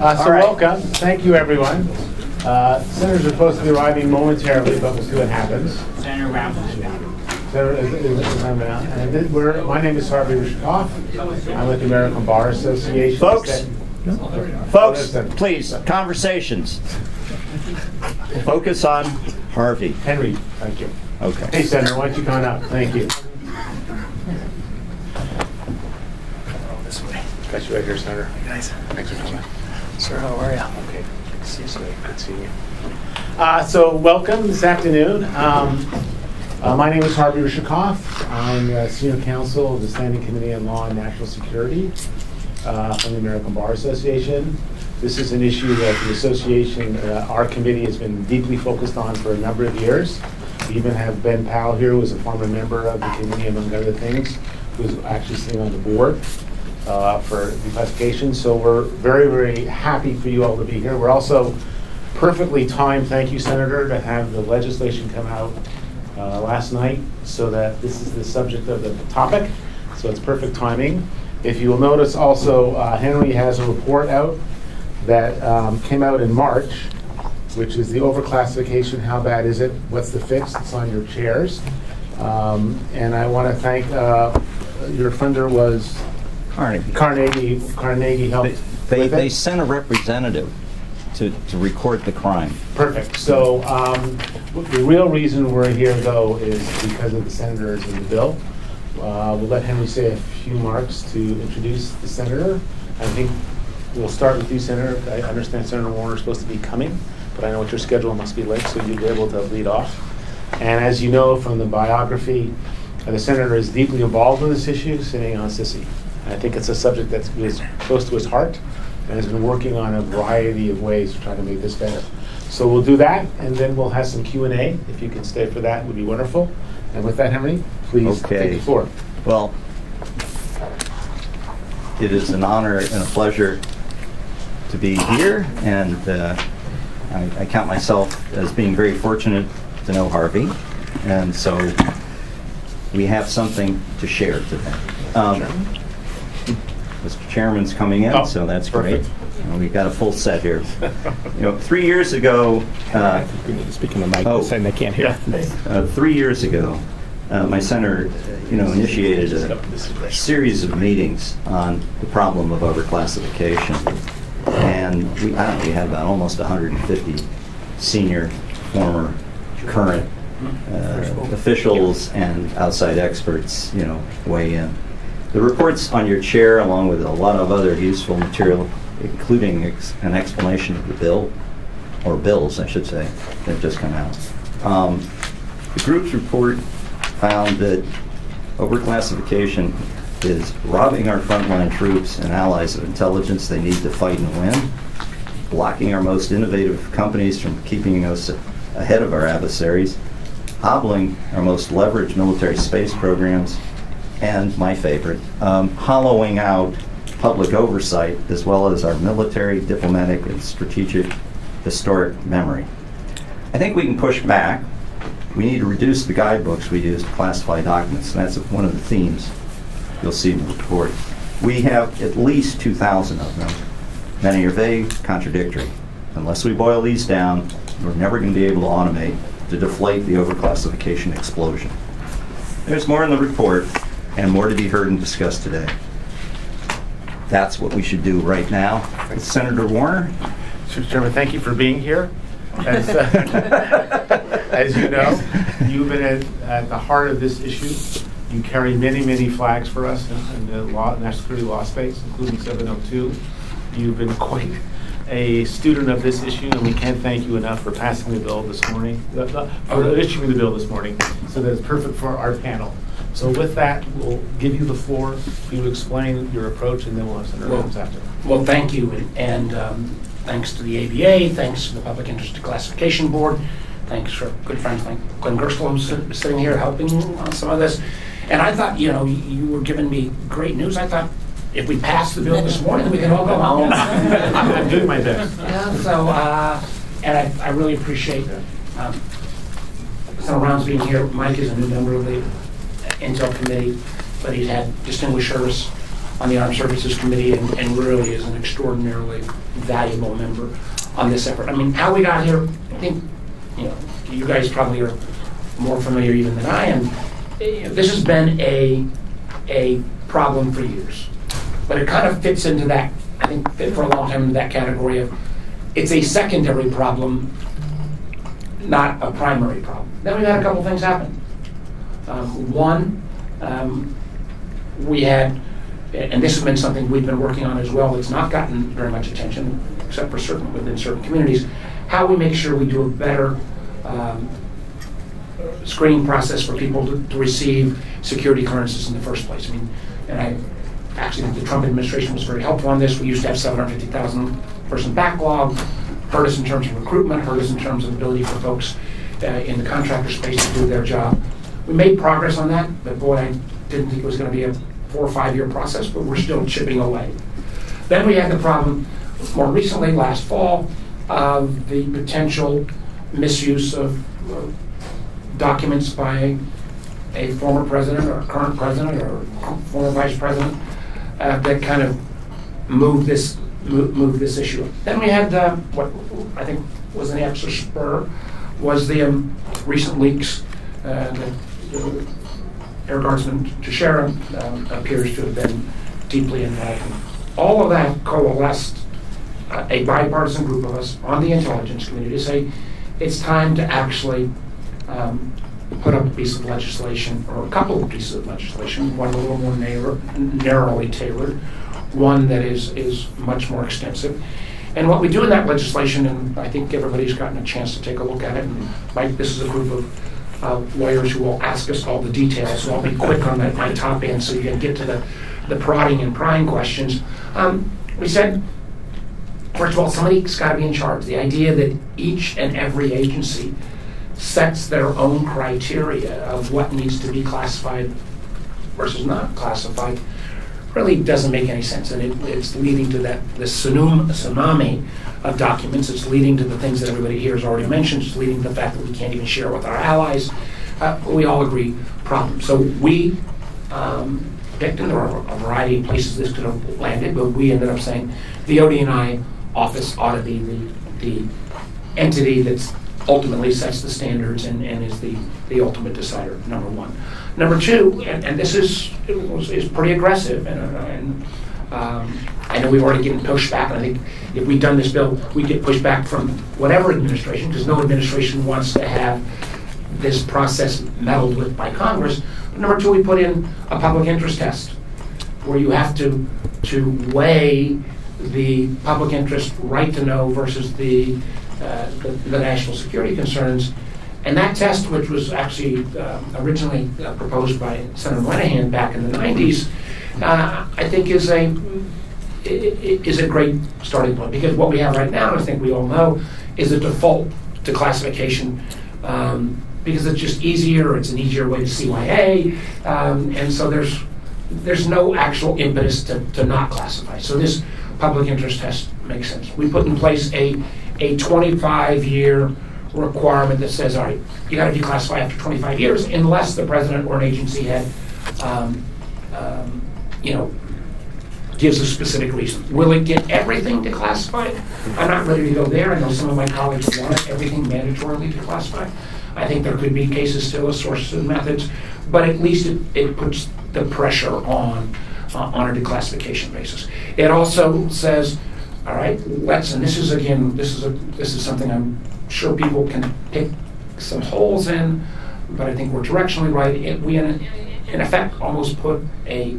Uh, So All right. welcome, thank you, everyone. Uh, Senators are supposed to be arriving momentarily, but we'll see what happens. Senator Rounds is down. Senator, is- is- is- I'm. And this- we're- My name is Harvey Rishikof. I'm with the American Bar Association. Folks, folks, Listen. please, conversations. Focus on Harvey. Henry, thank you. Okay. Hey, Senator, why don't you come on up? Thank you. This way. Got you right here, Senator. Guys, Thanks for coming. Sir, how are you? Okay. Good to See you soon. Good see you. Uh, So welcome this afternoon. Um, uh, My name is Harvey Rishikof. I'm uh, Senior Counsel of the Standing Committee on Law and National Security uh, from the American Bar Association. This is an issue that the association, uh, our committee has been deeply focused on for a number of years. We even have Ben Powell here, who is a former member of the committee, among other things, who's actually sitting on the board uh, for declassification. So we're very, very happy for you all to be here. We're also perfectly timed, thank you, Senator, to have the legislation come out uh, last night so that this is the subject of the topic. So it's perfect timing. If you will notice also, uh, Henry has a report out that um, came out in March, which is the overclassification, how bad is it, what's the fix, it's on your chairs. Um, And I want to thank, uh, your funder was Carnegie. Carnegie, Carnegie helped They, with they sent a representative to, to record the crime. Perfect. So um, the real reason we're here, though, is because of the senators and the bill. Uh, We'll let Henry say a few marks to introduce the senator. I think we'll start with you, Senator. I understand Senator Warner is supposed to be coming, but I know what your schedule must be like, so you'll be able to lead off. And as you know from the biography, uh, the senator is deeply involved in this issue, sitting on SSCI. I think it's a subject that's is close to his heart and has been working on a variety of ways to try to make this better. So we'll do that, and then we'll have some Q and A. If you can stay for that, it would be wonderful. And with that, Henry, please take the floor. Well, it is an honor and a pleasure to be here, and uh, I I count myself as being very fortunate to know Harvey, and so we have something to share today. Um, Mr. Chairman's coming Oh, in, so that's great. perfect. And We've got a full set here. You know, three years ago, uh, We need to speak in the mic, Oh. saying they can't hear. uh, three years ago, uh, my center, uh, you know, initiated a series of meetings on the problem of overclassification. And we, I don't know, we had about almost 150 senior, former, current uh, officials and outside experts, you know, weigh in. The report's on your chair, along with a lot of other useful material, including ex- an explanation of the bill, or bills, I should say, that just come out. Um, The group's report found that overclassification is robbing our frontline troops and allies of intelligence they need to fight and win, blocking our most innovative companies from keeping us ahead of our adversaries, hobbling our most leveraged military space programs, and my favorite, um, hollowing out public oversight as well as our military, diplomatic, and strategic historic memory. I think we can push back. We need to reduce the guidebooks we use to classify documents, and that's one of the themes you'll see in the report. We have at least 2,000 of them. Many are vague, contradictory. Unless we boil these down, we're never going to be able to automate to deflate the overclassification explosion. There's more in the report and more to be heard and discussed today. That's what we should do right now. Senator Warner? Mr. Chairman, thank you for being here. As, uh, as you know, you've been at, at the heart of this issue. You carry many, many flags for us in, in the law, national security law space, including 702. You've been quite a student of this issue, and we can't thank you enough for passing the bill this morning, uh, for issuing the bill this morning, so that it's perfect for our panel. So with that, we'll give you the floor you explain your approach, and then we'll have Senator Well- Adams after. Well, thank you, and- and um, thanks to the ABA, thanks to the Public Interest Classification Board, thanks for good friends like Glenn Gerstell, who's sit- sitting here helping on some of this. And I thought, you know, you were giving me great news. I thought if we passed the bill this morning, we could all go home. I'm doing my best. Yeah, So, uh, and I I really appreciate um, Senator Rounds being here. Mike is a new member of the Intel Committee, but he's had distinguished service on the Armed Services Committee and and really is an extraordinarily valuable member on this effort. I mean, how we got here, I think, you know, you guys probably are more familiar even than I am. This has been a, a problem for years. But it kind of fits into that, I think, fit for a long time into that category of, it's a secondary problem, not a primary problem. Then we've had a couple things happen. Um, One, um, we had, and this has been something we've been working on as well, it's not gotten very much attention, except for certain, within certain communities, how we make sure we do a better um, screening process for people to, to receive security clearances in the first place. I mean, and I actually think the Trump administration was very helpful on this. We used to have 750,000 person backlog, hurt us in terms of recruitment, hurt us in terms of ability for folks uh, in the contractor space to do their job. We made progress on that, but boy, I didn't think it was going to be a four or five year process, but we're still chipping away. Then we had the problem more recently, last fall, of the potential misuse of uh, documents by a former president or current president or former vice president uh, that kind of moved this mo- moved this issue. Then we had the, what I think was an extra spur was the um, recent leaks uh, that Air Guardsman Teixeira um, appears to have been deeply involved in. All of that coalesced uh, a bipartisan group of us on the intelligence community to say it's time to actually um, put up a piece of legislation, or a couple of pieces of legislation, one a little more narrow, narrowly tailored, one that is, is much more extensive. And what we do in that legislation, and I think everybody's gotten a chance to take a look at it, and Mike, this is a group of uh, lawyers who will ask us all the details, so I'll be quick on that, my top end, so you can get to the, the prodding and prying questions. Um, We said, First of all, somebody's got to be in charge. The idea that each and every agency sets their own criteria of what needs to be classified versus not classified really doesn't make any sense. And it, it's leading to that this tsunami, of documents. It's leading to the things that everybody here has already mentioned. It's leading to the fact that we can't even share with our allies. Uh, we all agree problem. So we um, picked, and there are a variety of places this could have landed, but we ended up saying the ODNI office ought to be the, the entity that's ultimately sets the standards and, and is the, the ultimate decider, number one. Number two, and, and this is, was, is pretty aggressive, and, uh, and um, I know we've already getting pushback, and I think if we'd done this bill, we'd get pushback from whatever administration, because no administration wants to have this process meddled with by Congress. Number two, we put in a public interest test, where you have to, to weigh the public interest right to know versus the, uh, the the national security concerns. And that test, which was actually um, originally uh, proposed by Senator Moynihan back in the 90s, uh, I think is a, is a great starting point. Because what we have right now, I think we all know, is a default to classification um, because it's just easier, it's an easier way to CYA, um, and so there's, there's no actual impetus to, to not classify. So this public interest test makes sense. We put in place a, a 25-year requirement that says, all right, you got to declassify after 25 years unless the president or an agency head, um, um, you know, gives a specific reason. Will it get everything declassified? I'm not ready to go there. I know some of my colleagues want everything mandatorily declassified. I think there could be cases still of sources and methods, but at least it, it puts the pressure on, uh, on a declassification basis. It also says, all right, let's, and this is again, this is a, this is something I'm sure people can pick some holes in, but I think we're directionally right. It, we, in, in effect, almost put a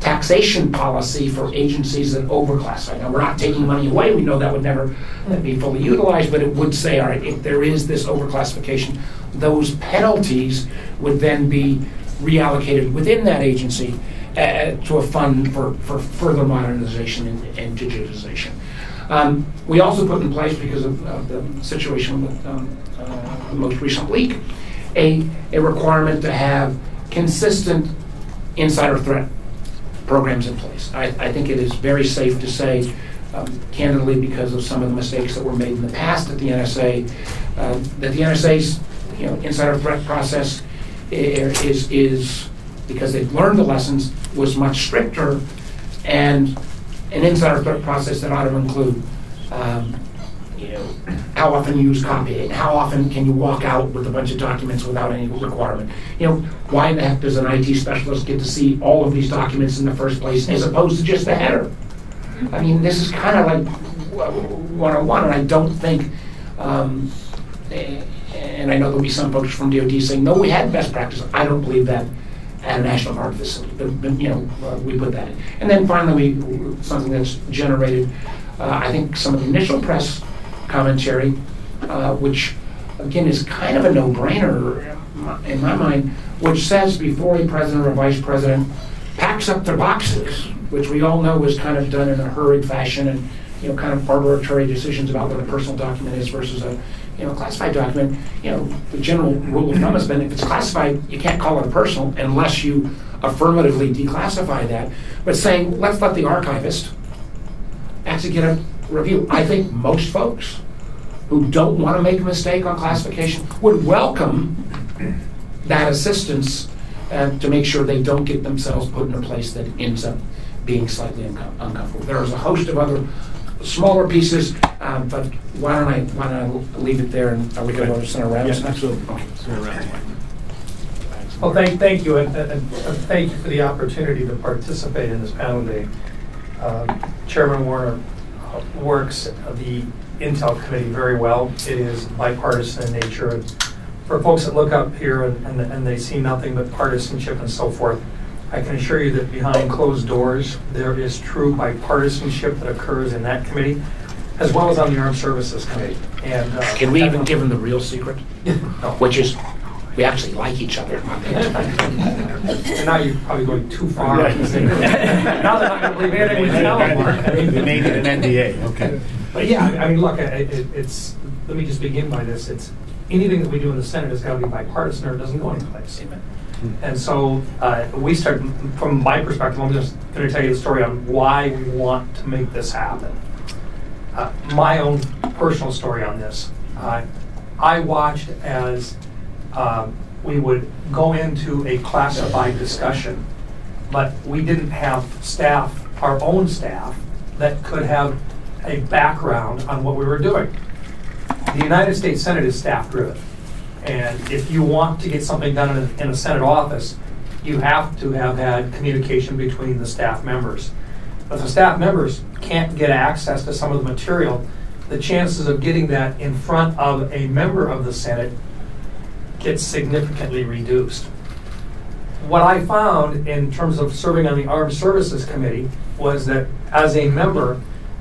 taxation policy for agencies that overclassify. Now, we're not taking money away, we know that would never be fully utilized, but it would say, all right, if there is this overclassification, those penalties would then be reallocated within that agency uh, to a fund for, for further modernization and, and digitization. Um, we also put in place, because of, the situation with um, uh, the most recent leak, a, a requirement to have consistent insider threat programs in place. I, I think it is very safe to say, um, candidly, because of some of the mistakes that were made in the past at the NSA, uh, that the NSA's you know insider threat process is is because they've learned the lessons, was much stricter, and an insider threat process that ought to include, um, you know, how often you use copy and how often can you walk out with a bunch of documents without any requirement? You know, why in the heck does an IT specialist get to see all of these documents in the first place as opposed to just the header? I mean, this is kind of like 101, and I don't think, um, eh, and I know there'll be some folks from DOD saying, no, we had best practice. I don't believe that at a National Guard facility, but, you know, uh, we put that in. And then finally, we, something that's generated, uh, I think some of the initial press commentary, uh, which again is kind of a no-brainer in my mind, which says before a president or vice president packs up their boxes, which we all know was kind of done in a hurried fashion and, you know, kind of arbitrary decisions about what a personal document is versus a, you know, classified document, you know, the general rule of thumb has been if it's classified, you can't call it personal unless you affirmatively declassify that. But saying, let's let the archivist actually get a review. I think most folks who don't want to make a mistake on classification would welcome that assistance uh, to make sure they don't get themselves put in a place that ends up being slightly uncom- uncomfortable. There's a host of other smaller pieces, um, but why don't I why don't I leave it there and are we going to go to Senator Rabbit? Yes, absolutely. Okay. Well, thank, thank you, and, and and thank you for the opportunity to participate in this panel today. Um, Chairman Warner uh, works the Intel Committee very well. It is bipartisan in nature. For folks that look up here and, and- and they see nothing but partisanship and so forth, I can assure you that behind closed doors, there is true bipartisanship that occurs in that committee, as well as on the Armed Services Committee. And uh, Can we even give them the real secret, No. which is we actually like each other? And now you're probably going too far. Now they're not going to believe anything we tell them, Mark. I mean- They made it an NDA, okay. But yeah, I mean, look, I- it, it's, let me just begin by this. It's, anything that we do in the Senate has got to be bipartisan or it doesn't go anyplace. And so, uh, we start, from my perspective, I'm just going to tell you the story on why we want to make this happen. Uh, My own personal story on this. Uh, I watched as um, we would go into a classified discussion, but we didn't have staff, our own staff, that could have a background on what we were doing. The United States Senate is staff-driven. And if you want to get something done in a, in a Senate office, you have to have had communication between the staff members. But if the staff members can't get access to some of the material, the chances of getting that in front of a member of the Senate gets significantly reduced. What I found in terms of serving on the Armed Services Committee was that as a member,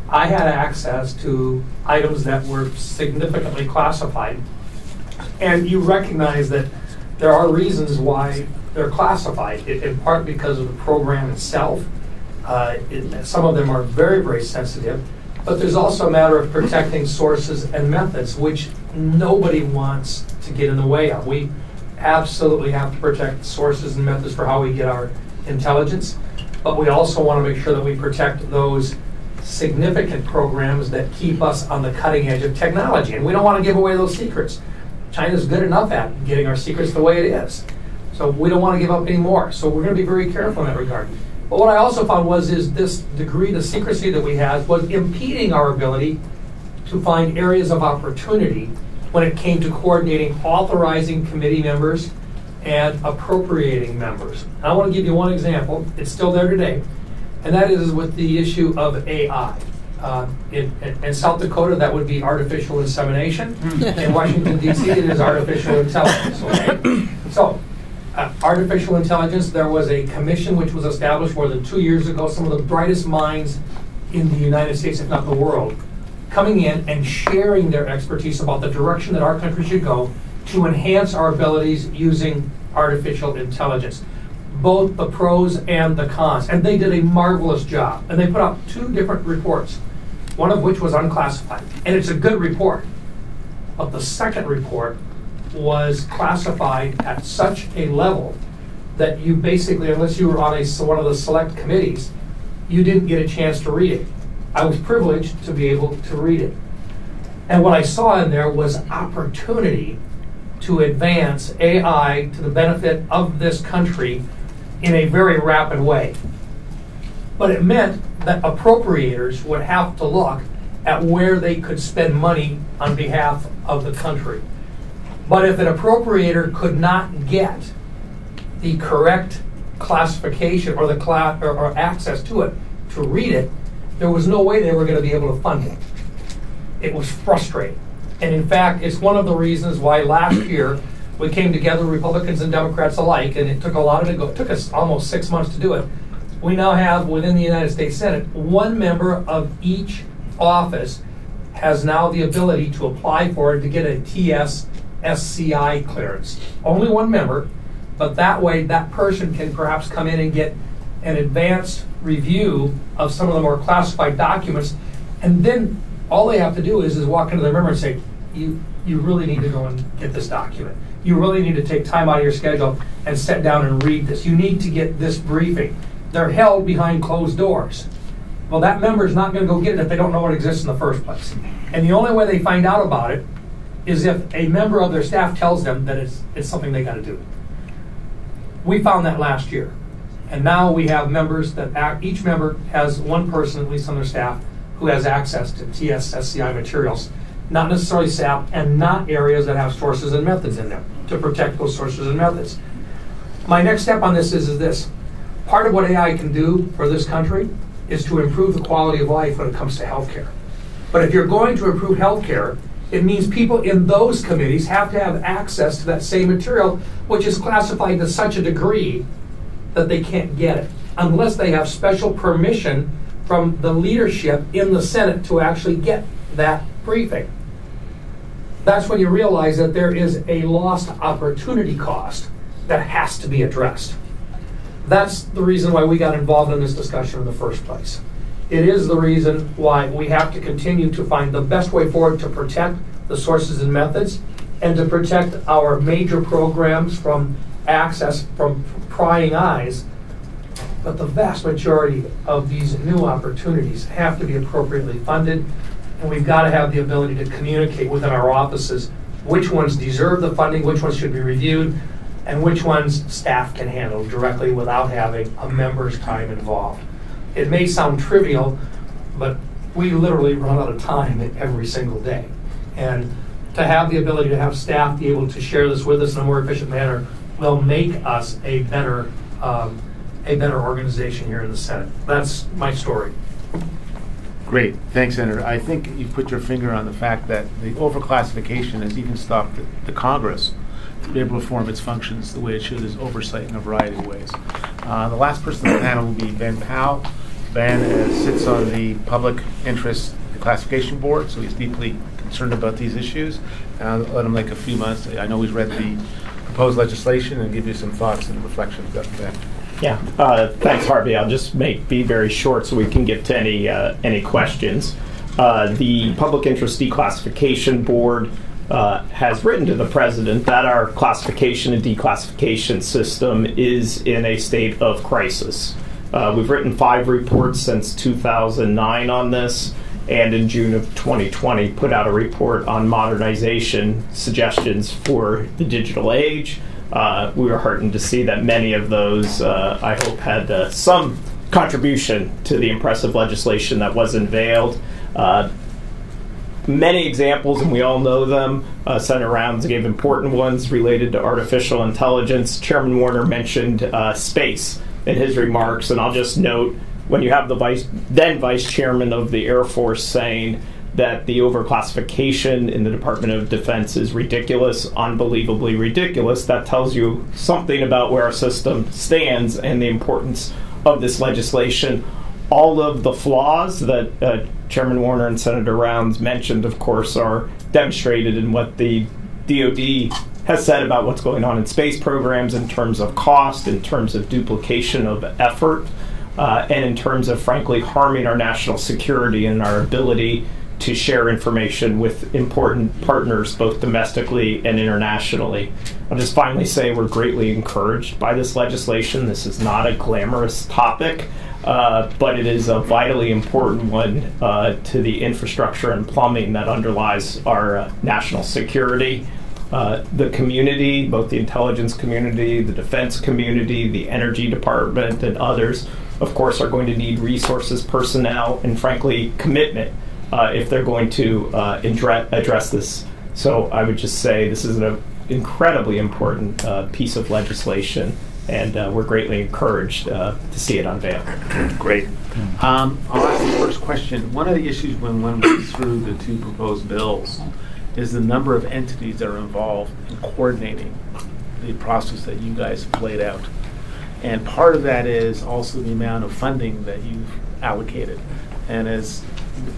I had access to items that were significantly classified. And you recognize that there are reasons why they're classified, in in part because of the program itself. Uh, it- Some of them are very, very sensitive, but there's also a matter of protecting sources and methods, which nobody wants to get in the way of. We absolutely have to protect sources and methods for how we get our intelligence, but we also want to make sure that we protect those significant programs that keep us on the cutting edge of technology. And we don't want to give away those secrets. China's good enough at getting our secrets the way it is. So we don't want to give up any more. So we're going to be very careful in that regard. But what I also found was is this degree of secrecy that we had was impeding our ability to find areas of opportunity when it came to coordinating authorizing committee members and appropriating members. I want to give you one example. It's still there today, and that is with the issue of AI. Uh, in, in South Dakota, that would be artificial insemination. In Washington, D.C., it is artificial intelligence. Okay? So, uh, artificial intelligence, there was a commission which was established more than two years ago. Some of the brightest minds in the United States, if not the world, coming in and sharing their expertise about the direction that our country should go to enhance our abilities using artificial intelligence. Both the pros and the cons. And they did a marvelous job. And they put out two different reports, one of which was unclassified. And it's a good report. But the second report was classified at such a level that you basically, unless you were on a, one of the select committees, you didn't get a chance to read it. I was privileged to be able to read it. And what I saw in there was opportunity to advance AI to the benefit of this country in a very rapid way. But it meant that appropriators would have to look at where they could spend money on behalf of the country. But if an appropriator could not get the correct classification or the cla- or, or access to it to read it, there was no way they were going to be able to fund it. It was frustrating. And in fact, it's one of the reasons why last year we came together, Republicans and Democrats alike, and it took a lot of it took us almost six months to do it. We now have within the United States Senate one member of each office has now the ability to apply for it to get a TS SCI clearance. Only one member, but that way that person can perhaps come in and get an advanced review of some of the more classified documents, and then all they have to do is, is walk into their member and say, you, you really need to go and get this document. You really need to take time out of your schedule and sit down and read this. You need to get this briefing. They're held behind closed doors. Well, that member is not going to go get it if they don't know it exists in the first place. And the only way they find out about it is if a member of their staff tells them that it's, it's something they got to do. We found that last year. And now we have members that act, each member has one person, at least on their staff, who has access to TSSCI materials, not necessarily SAP, and not areas that have sources and methods in them to protect those sources and methods. My next step on this is, is this. Part of what AI can do for this country is to improve the quality of life when it comes to healthcare. But if you're going to improve healthcare, it means people in those committees have to have access to that same material, which is classified to such a degree that they can't get it unless they have special permission from the leadership in the Senate to actually get that briefing. That's when you realize that there is a lost opportunity cost that has to be addressed. That's the reason why we got involved in this discussion in the first place. It is the reason why we have to continue to find the best way forward to protect the sources and methods and to protect our major programs from access from prying eyes. But the vast majority of these new opportunities have to be appropriately funded, and we've got to have the ability to communicate within our offices which ones deserve the funding, which ones should be reviewed, and which ones staff can handle directly without having a member's time involved. It may sound trivial, but we literally run out of time every single day. And to have the ability to have staff be able to share this with us in a more efficient manner will make us a better, um, a better organization here in the Senate. That's my story. Great, thanks, Senator. I think you put your finger on the fact that the overclassification has even stopped the- the Congress be able to perform its functions the way it should, is oversight in a variety of ways. Uh, The last person on the panel will be Ben Powell. Ben uh, sits on the Public Interest Classification Board, so he's deeply concerned about these issues. I'll let him take a few months. I know he's read the proposed legislation and give you some thoughts and reflections. Up that. Yeah, uh, thanks, Harvey. I'll just make be very short so we can get to any uh, any questions. Uh, the Public Interest Declassification Board uh, has written to the president that our classification and declassification system is in a state of crisis. Uh, we've written five reports since 2009 on this, and in June of 2020 put out a report on modernization suggestions for the digital age. Uh, we were heartened to see that many of those, uh, I hope, had uh, some contribution to the impressive legislation that was unveiled. Uh, many examples, and we all know them. Uh, Senator Rounds gave important ones related to artificial intelligence. Chairman Warner mentioned uh, space in his remarks, and I'll just note when you have the vice, then Vice Chairman of the Air Force saying that the overclassification in the Department of Defense is ridiculous, unbelievably ridiculous. That tells you something about where our system stands and the importance of this legislation. All of the flaws that uh, Chairman Warner and Senator Rounds mentioned, of course, are demonstrated in what the DoD has said about what's going on in space programs in terms of cost, in terms of duplication of effort, uh, and in terms of, frankly, harming our national security and our ability to share information with important partners, both domestically and internationally. I'll just finally say we're greatly encouraged by this legislation. This is not a glamorous topic, uh, but it is a vitally important one uh, to the infrastructure and plumbing that underlies our uh, national security. Uh, the community, both the intelligence community, the defense community, the energy department, and others, of course, are going to need resources, personnel, and frankly, commitment uh, if they're going to address this. So I would just say this is an incredibly important piece of legislation, and uh, we're greatly encouraged uh, to see it unveiled. Great. Um, I'll ask the first question. One of the issues when one went through the two proposed bills is the number of entities that are involved in coordinating the process that you guys have laid out. And part of that is also the amount of funding that you've allocated. And as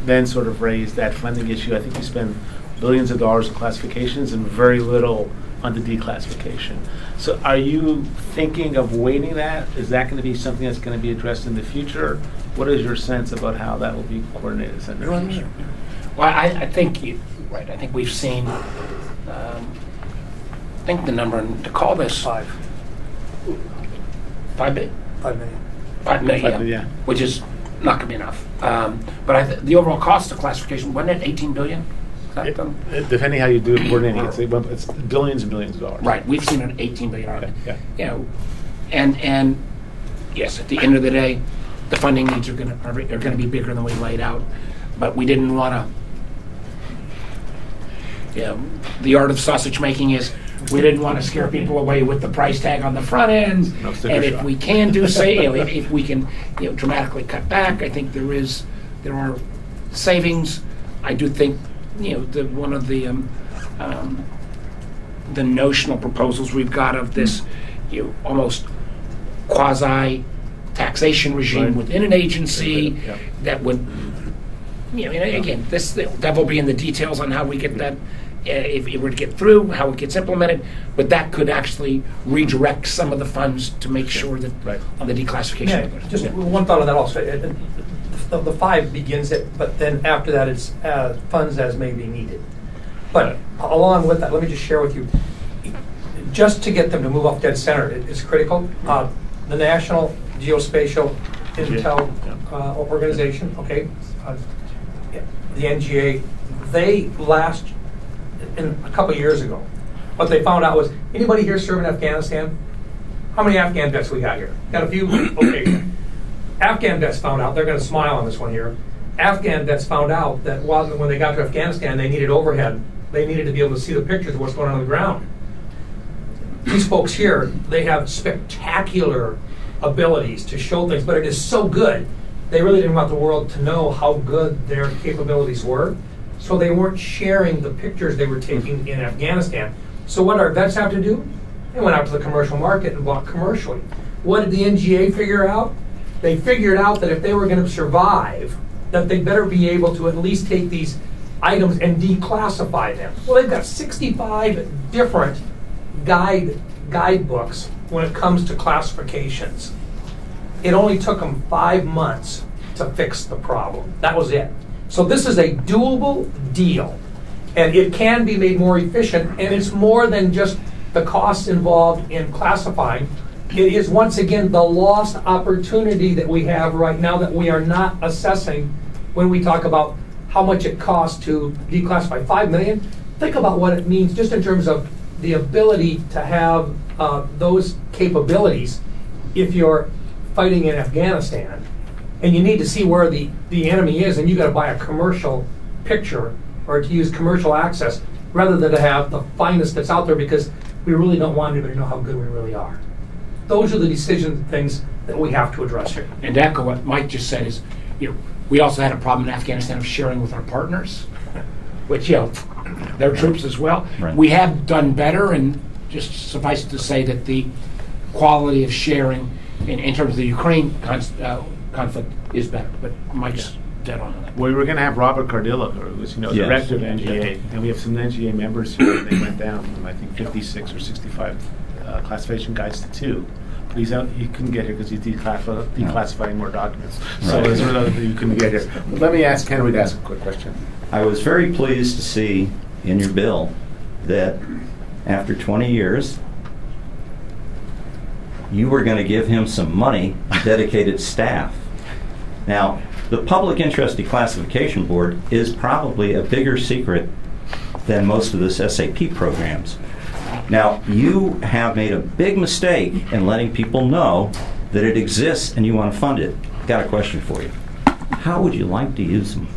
Ben sort of raised that funding issue, I think you spend billions of dollars in classifications and very little on the declassification. So are you thinking of waiting that? Is that going to be something that's going to be addressed in the future? What is your sense about how that will be coordinated, Senator? Well, I, I think, you- right, I think we've seen, um, I think the number, to call this Five, five, bi- five million. five million, Five, yeah. which is not going to be enough. Um, But I, th- the overall cost of classification, wasn't it 18 billion? That It- the- it- Depending how you do it, coordinating, it's, it's billions and billions of dollars. Right, we've seen an 18 billion it. yeah. You know, and, and, yes, at the end of the day, the funding needs are gonna, are are gonna be bigger than we laid out, but we didn't wanna, you know, the art of sausage making is, we didn't wanna scare people away with the price tag on the front end. No sticker And if shock. we can do, say, you know, if, if we can, you know, dramatically cut back, I think there is, there are savings. I do think, you know, the, one of the, um, um, the notional proposals we've got of this, you know, almost quasi taxation regime Right. within an agency Yeah. that would, you know, and again, this, the devil will be in the details on how we get that, uh, if it were to get through, how it gets implemented, but that could actually redirect some of the funds to make sure that, Right. on the declassification. Yeah, just one thought on that also. It- it- The the five begins it, but then after that, it's uh, funds as may be needed. But along with that, let me just share with you, just to get them to move off dead center i- is critical. Uh, The National Geospatial Intel uh, Organization, okay, uh, the NGA, they last, in, a couple of years ago, what they found out was, anybody here serve in Afghanistan? How many Afghan vets we got here? Got a few? Okay. Afghan vets found out, they're going to smile on this one here. Afghan vets found out that while, when they got to Afghanistan, they needed overhead. They needed to be able to see the pictures of what's going on on the ground. These folks here, they have spectacular abilities to show things, but it is so good. They really didn't want the world to know how good their capabilities were, so they weren't sharing the pictures they were taking in Afghanistan. So what our vets have to do? They went out to the commercial market and bought commercially. What did the NGA figure out? They figured out that if they were going to survive, that they better be able to at least take these items and declassify them. Well, they've got 65 different guide guidebooks when it comes to classifications. It only took them five months to fix the problem. That was it. So this is a doable deal, and it can be made more efficient. And it's more than just the costs involved in classifying. It is once again the lost opportunity that we have right now that we are not assessing when we talk about how much it costs to declassify. Five million. Think about what it means just in terms of the ability to have uh, those capabilities if you're fighting in Afghanistan and you need to see where the, the enemy is and you got to buy a commercial picture or to use commercial access rather than to have the finest that's out there because we really don't want anybody to know how good we really are. Those are the decision things that we have to address here. And to echo what Mike just said is, you know, we also had a problem in Afghanistan of sharing with our partners, which, you know, their troops as well. Right. We have done better, and just suffice it to say that the quality of sharing in, in terms of the Ukraine cons- uh, conflict is better. But Mike's dead on that. We were going to have Robert Cardillo, who was, you know, Yes. director of NGA, and we have some NGA members here, and they went down from, I think, 56 or 65 uh, classification guides to two. But he's out, he couldn't get here because he's declassifying, declassifying more documents. So Right. as a result, he couldn't get here. But let me ask Henry to ask a quick question. I was very pleased to see in your bill that after 20 years, you were going to give him some money, dedicated staff. Now, the Public Interest Declassification Board is probably a bigger secret than most of this SAP programs. Now, you have made a big mistake in letting people know that it exists and you want to fund it. Got a question for you. How would you like to use them?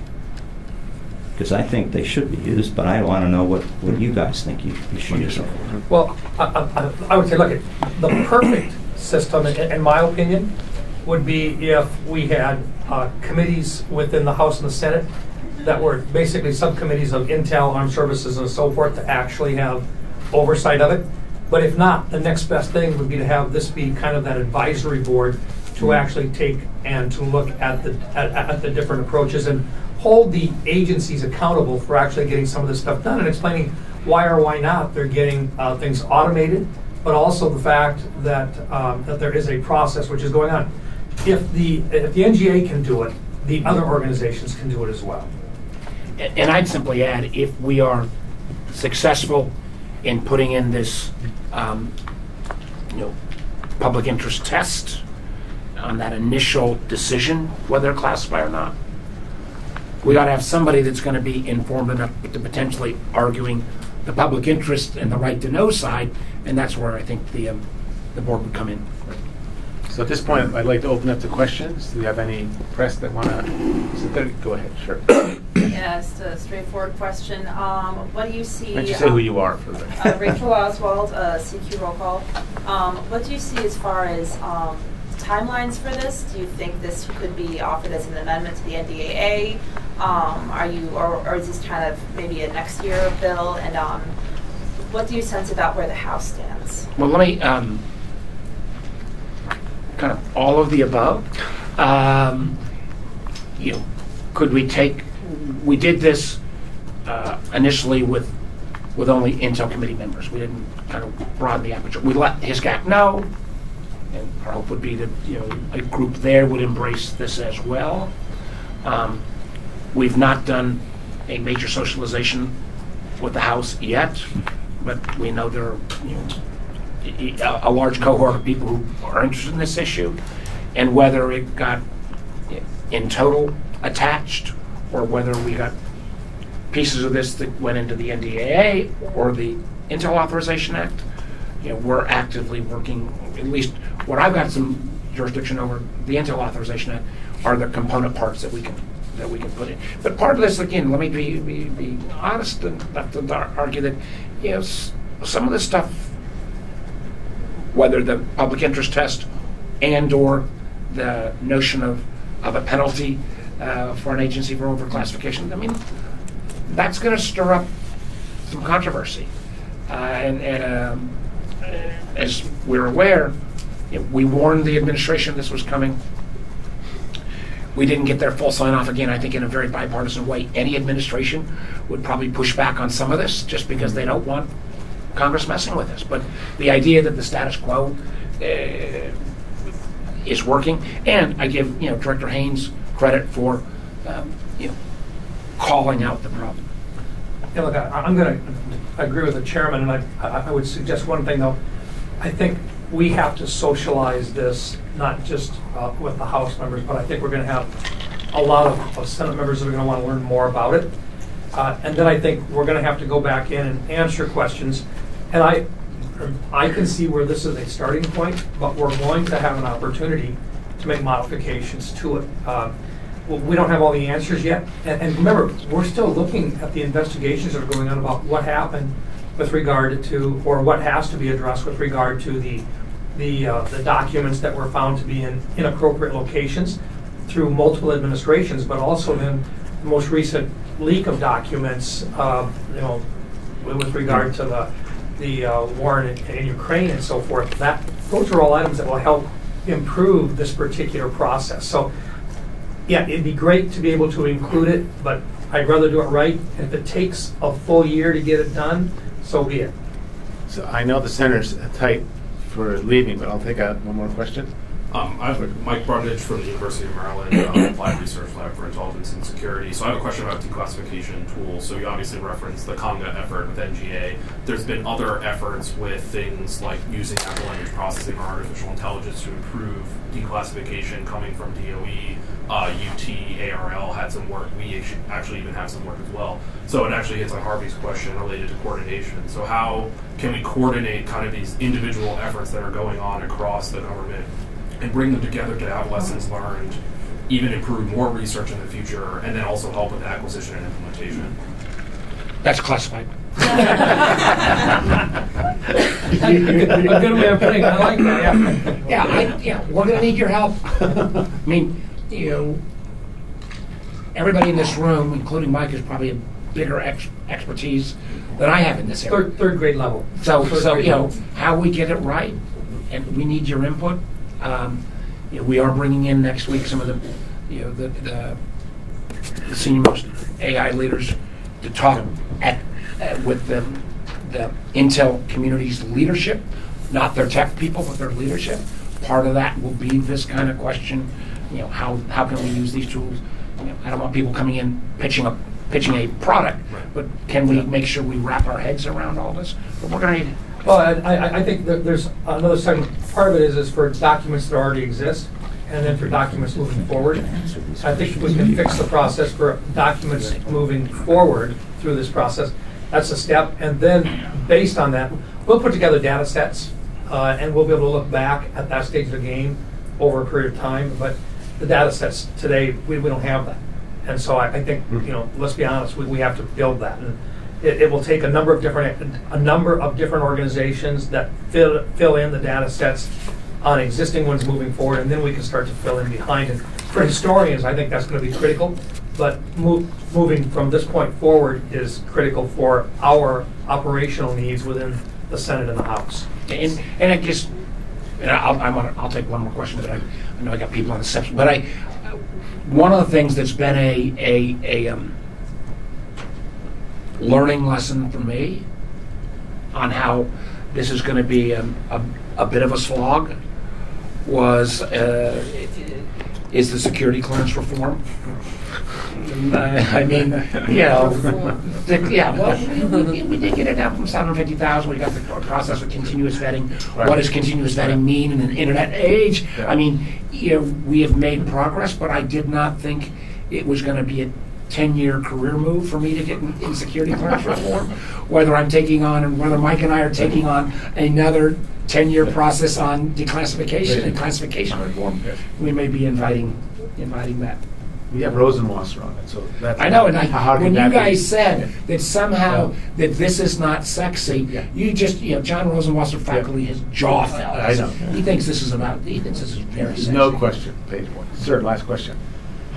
Because I think they should be used, but I want to know what, what you guys think you, you should use them for. Well, I- I I would say, look, the perfect system, in in my opinion, would be if we had uh, committees within the House and the Senate that were basically subcommittees of Intel, Armed Services, and so forth to actually have oversight of it. But if not, the next best thing would be to have this be kind of that advisory board to actually take and to look at the, at, at the different approaches and hold the agencies accountable for actually getting some of this stuff done and explaining why or why not they're getting uh, things automated, but also the fact that, um, that there is a process which is going on. If the, if the NGA can do it, the other organizations can do it as well. And I'd simply add, if we are successful in putting in this, um, you know, public interest test on that initial decision, whether to classify or not, we ought to have somebody that's going to be informed enough to potentially arguing the public interest and the right to know side, and that's where I think the, um, the board would come in. So at this point, I'd like to open up to questions. Do you have any press that want to? Go ahead, sure. Yeah, it's a straightforward question. Um, what do you see? Why don't you say who um, you are for the? uh, Rachel Oswald, uh, CQ roll call. Um, what do you see as far as um, timelines for this? Do you think this could be offered as an amendment to the NDAA? Um, are you, or, or is this kind of maybe a next year bill? And um, what do you sense about where the House stands? Well, let me, um, kind of all of the above. Um, you know, could we take, we did this uh, initially with, with only Intel committee members. We didn't kind of broaden the aperture. We let HISCAP know, and our hope would be that, you know, a group there would embrace this as well. Um, We've not done a major socialization with the House yet, but we know there are, you know, large cohort of people who are interested in this issue, and whether it got in total attached, or whether we got pieces of this that went into the NDAA or the Intel Authorization Act, you know, we're actively working, at least what I've got some jurisdiction over, the Intel Authorization Act, are the component parts that we can, that we can put in. But part of this, again, let me be, be, be honest enough to argue that, you know, some of this stuff whether the public interest test and/or the notion of, of a penalty uh, for an agency for overclassification, I mean, that's going to stir up some controversy. Uh, And, and um, as we're aware, you know, we warned the administration this was coming. We didn't get their full sign off again, I think in a very bipartisan way. Any administration would probably push back on some of this just because they don't want Congress messing with us. But the idea that the status quo uh, is working, and I give you know Director Haines credit for um, you know calling out the problem. Yeah, look, I- I'm going to agree with the chairman, and I- I I would suggest one thing, though. I think we have to socialize this, not just uh, with the House members, but I think we're going to have a lot of of Senate members that are going to want to learn more about it. Uh, And then I think we're going to have to go back in and answer questions. And I, I can see where this is a starting point, but we're going to have an opportunity to make modifications to it. Uh, well, we don't have all the answers yet. And, and remember, we're still looking at the investigations that are going on about what happened with regard to, or what has to be addressed with regard to the, the, uh, the documents that were found to be in inappropriate locations through multiple administrations, but also then the most recent leak of documents, uh, you know, with regard to the, the uh, war in, in Ukraine and so forth. That, those are all items that will help improve this particular process. So yeah, it'd be great to be able to include it, but I'd rather do it right. And if it takes a full year to get it done, so be it. So I know the center's tight for leaving, but I'll take out one more question. Um, I'm Mike Brundage from the University of Maryland, uh, Applied Research Lab for Intelligence and Security. So I have a question about declassification tools. So you obviously referenced the Conga effort with NGA. There's been other efforts with things like using natural language processing or artificial intelligence to improve declassification coming from DOE. Uh, UT, ARL had some work. We actually even have some work as well. So it actually hits on Harvey's question related to coordination. So how can we coordinate kind of these individual efforts that are going on across the government and bring them together to have lessons learned, even improve more research in the future, and then also help with acquisition and implementation. That's classified. A good way of putting it, I like that, yeah. Yeah, I, yeah, we're gonna need your help. I mean, you know, everybody in this room, including Mike, is probably a bigger ex- expertise than I have in this area. Third, third grade level. So, Third so grade you know level. how we get it right, and we need your input. Um, you know, we are bringing in next week some of the, you know, the, the, the senior most AI leaders to talk at uh, with the the Intel community's leadership, not their tech people, but their leadership. Part of that will be this kind of question. You know, how how can we use these tools? You know, I don't want people coming in pitching a pitching a product, but can we make sure we wrap our heads around all this? But we're going to Well, I, I- think there's another second part of it is, is for documents that already exist, and then for documents moving forward. I think we can fix the process for documents moving forward through this process. That's a step, and then, based on that, we'll put together data sets, uh, and we'll be able to look back at that stage of the game over a period of time, but the data sets today, we, we don't have that. And so I, I think, you know, let's be honest, we, we have to build that. And it, it will take a number of different, a number of different organizations that fill, fill in the data sets on existing ones moving forward, and then we can start to fill in behind. And for historians, I think that's going to be critical, but move, moving from this point forward is critical for our operational needs within the Senate and the House. And, and I just, and I'll, I'm on, I'll take one more question, but I, I know I got people on the section. But I, one of the things that's been a, a, a um, learning lesson for me on how this is going to be a, a, a bit of a slog was uh, is the security clearance reform. I mean, you know, yeah, well, we, we did get it down from 750,000. We got the process of continuous vetting. What does continuous vetting mean in an internet age? I mean, you know, we have made progress, but I did not think it was going to be a 10-year career move for me to get in, in security clearance reform. Whether I'm taking on, and whether Mike and I are taking on another 10-year process on declassification and classification reform, we may be inviting, inviting that. We have Rosenwasser on it, so that's. I know, and I, when you that be? guys said that somehow Yeah. that this is not sexy, Yeah. you just, you know, John Rosenwasser faculty, his jaw fell. I know. He thinks this is about, he thinks this is very sexy. No question, page one. Sir, last question.